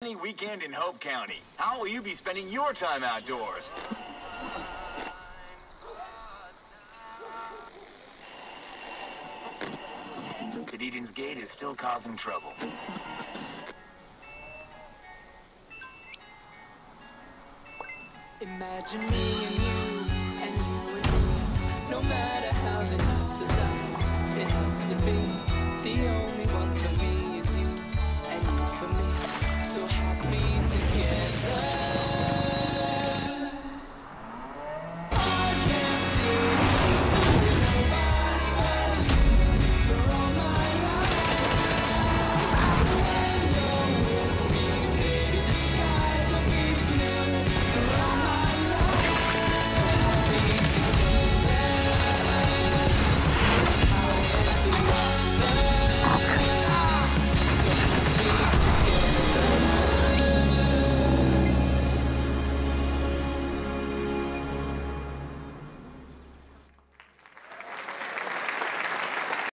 Any weekend in Hope County. How will you be spending your time outdoors? Eden's Gate is still causing trouble. Imagine me and you, and you and me. No matter how the dust the dust, it has to be the only